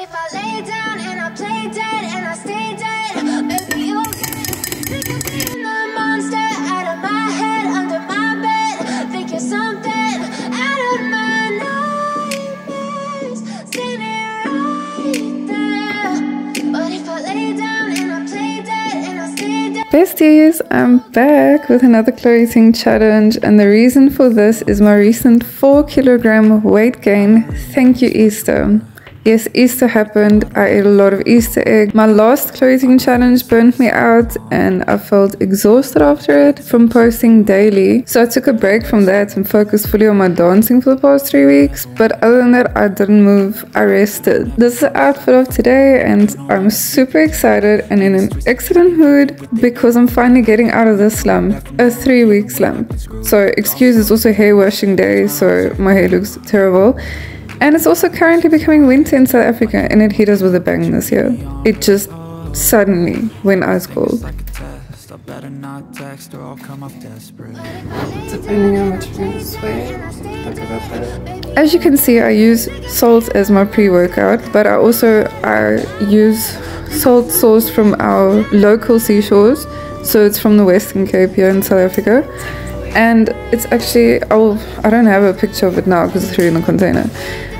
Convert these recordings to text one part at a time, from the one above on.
If I lay down and I play dead and I stay dead, get sick of being the monster out of my head, under my bed. Think you're something out of my nightmares, right there. But if I lay down and I play dead and I stay dead. Besties, I'm back with another Chloe Ting challenge, and the reason for this is my recent 4 kilogram weight gain. Thank you, Easter. Yes, Easter happened. I ate a lot of Easter egg. My last Chloe Ting challenge burnt me out and I felt exhausted after it from posting daily. So I took a break from that and focused fully on my dancing for the past three weeks. But other than that, I didn't move. I rested. This is the outfit of today and I'm super excited and in an excellent mood because I'm finally getting out of this slump. A three week slump. So excuse it's also hair washing day so my hair looks terrible. And it's also currently becoming winter in South Africa and it hit us with a bang this year. It just suddenly went ice cold. As you can see, I use salt as my pre-workout, but I also I use salt sourced from our local seashores. So it's from the Western Cape here in South Africa. And it's actually, oh, I don't have a picture of it now because it's really in a container.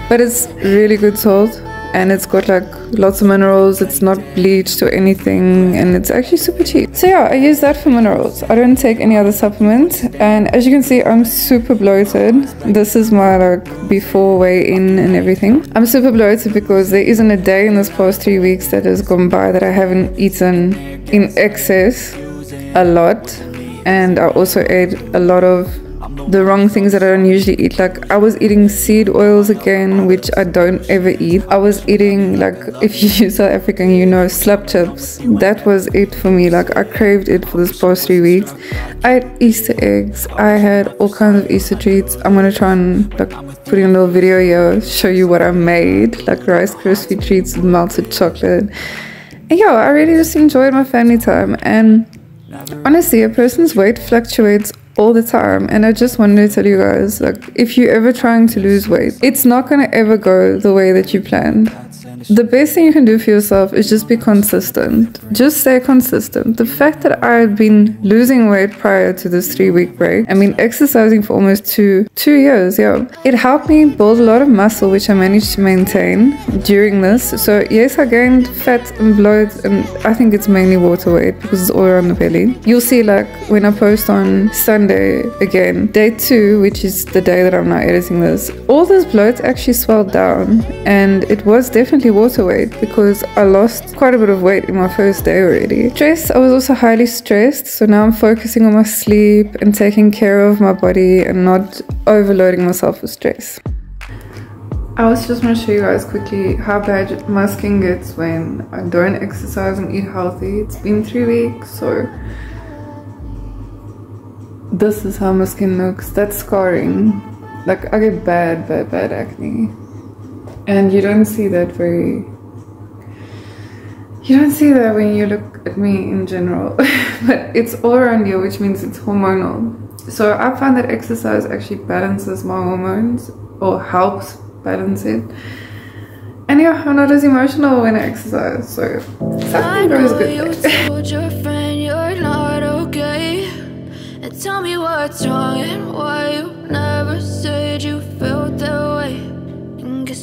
But it's really good salt and it's got like lots of minerals. It's not bleached or anything and it's actually super cheap. So yeah i use that for minerals. I don't take any other supplements. And as you can see i'm super bloated. This is my like before weigh in and everything. I'm super bloated because there isn't a day in this past three weeks that has gone by that i haven't eaten in excess a lot and i also ate a lot of the wrong things that I don't usually eat. Like I was eating seed oils again, which I don't ever eat. I was eating like if you use South African, you know, slap chips. That was it for me. Like I craved it for this past three weeks. I had Easter eggs. I had all kinds of Easter treats. I'm gonna try and like put in a little video here, show you what I made, like Rice Krispie treats with melted chocolate. And yeah, I really just enjoyed my family time and honestly a person's weight fluctuates all the time and i just wanted to tell you guys like if you're ever trying to lose weight it's not going to ever go the way that you planned the best thing you can do for yourself is just be consistent. Just stay consistent. The fact that i've been losing weight prior to this three week break i mean exercising for almost two two years yeah. It helped me build a lot of muscle which i managed to maintain during this. So yes i gained fat and bloat and i think it's mainly water weight because it's all around the belly. You'll see like when i post on sunday again day two which is the day that i'm now editing this all this bloat actually swelled down and it was definitely water weight because i lost quite a bit of weight in my first day already stress i was also highly stressed so now i'm focusing on my sleep and taking care of my body and not overloading myself with stress I also just want to show you guys quickly how bad my skin gets when I don't exercise and eat healthy. It's been three weeks, so this is how my skin looks. That's scarring. Like I get bad, bad, bad acne. And you don't see that very you don't see that when you look at me in general. but it's all around you, which means it's hormonal. So I find that exercise actually balances my hormones or helps balance it. And yeah, I'm not as emotional when I exercise, so something goes good. tell me what's wrong and why you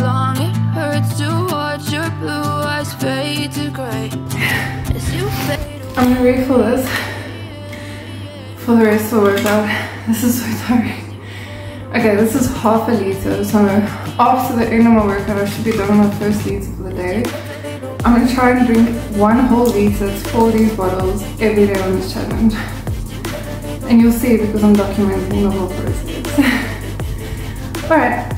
long, it hurts to watch your blue eyes fade to gray I'm ready for this. For the rest of the workout. This is so tiring. Okay, this is half a liter, so after the end of my workout, I should be done with my first liter for the day. I'm gonna try and drink one whole liter, of these bottles, every day on this challenge. And you'll see because I'm documenting the whole process. Alright,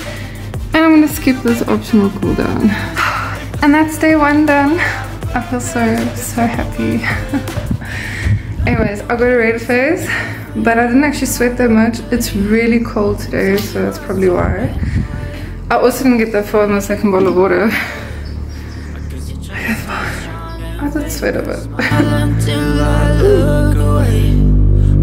and I'm gonna skip this optional cool down. And that's day one done. I feel so, so happy. Anyways, I got a red face, but I didn't actually sweat that much. It's really cold today, so that's probably why. I also didn't get that far in the second bottle of water. I did sweat a bit.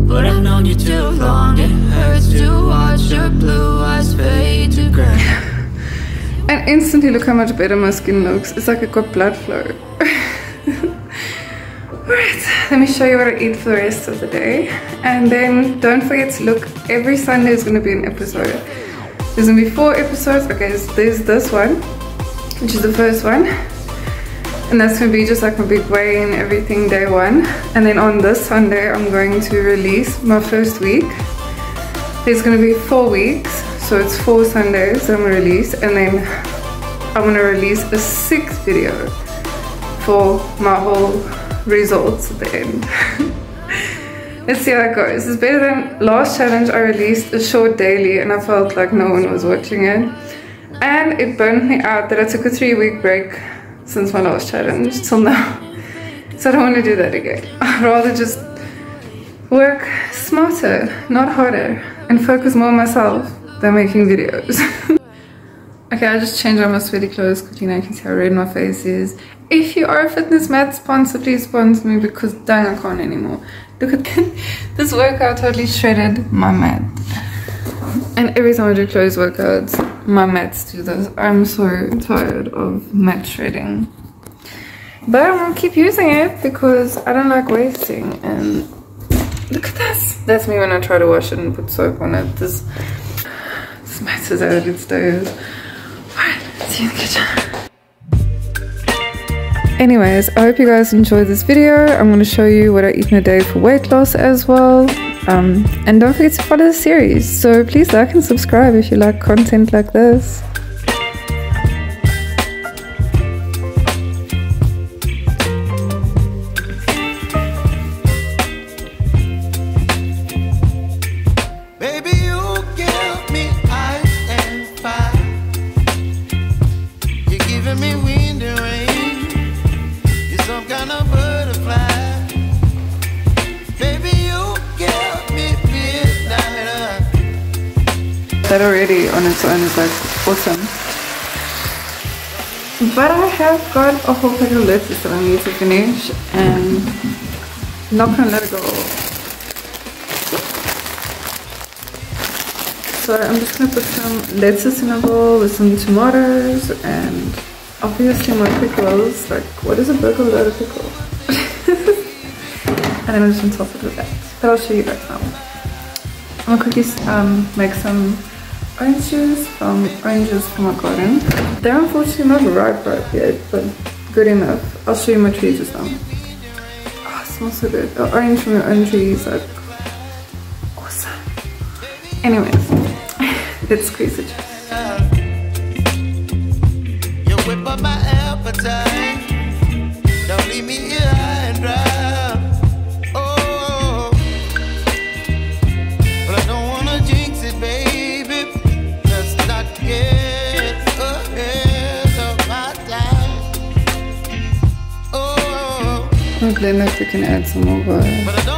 But I've known you too long, it hurts to watch your blue eyes fade to gray. And instantly look how much better my skin looks. It's like it got blood flow. Alright, let me show you what I eat for the rest of the day. And then don't forget to look, every Sunday is going to be an episode. There's going to be four episodes. Okay, so there's this one, which is the first one. And that's going to be just like my big weigh and everything day one. And then on this Sunday, I'm going to release my first week. There's going to be four weeks, so it's four Sundays I'm to release. And then I'm to release a sixth video for my whole results at the end. Let's see how it goes. It's better than last challenge I released a short daily and I felt like no one was watching it. And it burned me out that I took a three week break since my last challenge till now. So I don't want to do that again. I'd rather just work smarter, not harder, and focus more on myself than making videos. okay, I just changed out my sweaty Chloe's because you know you can see how red my face is. If you are a fitness mat sponsor, please sponsor me because dang I can't anymore. Look at this workout totally shredded my mat. And every time I do clothes workouts, my mats do this. I'm so tired of mat shredding. But I'm gonna keep using it because I don't like wasting. And look at this. That's me when I try to wash it and put soap on it. This, is out its days. Alright, see you in the kitchen. Anyways, I hope you guys enjoyed this video. I'm going to show you what I eat in a day for weight loss as well. Um, and don't forget to follow the series. So please like and subscribe if you like content like this. That already on its own is like awesome. But I have got a whole pack of lettuce that I need to finish and not gonna let it go. So I'm just gonna put some lettuce in a bowl with some tomatoes and obviously my pickles. Like, what is a burger without a pickle? and then I'm just gonna top it with that. But I'll show you guys now. I'm gonna quickly um, make some orange juice from oranges from my garden. They're unfortunately not ripe ripe yet, but good enough. I'll show you my trees just now. Oh, it smells so good. Orange from your own trees, like awesome. Anyways, let's squeeze the Glad that we can add some more.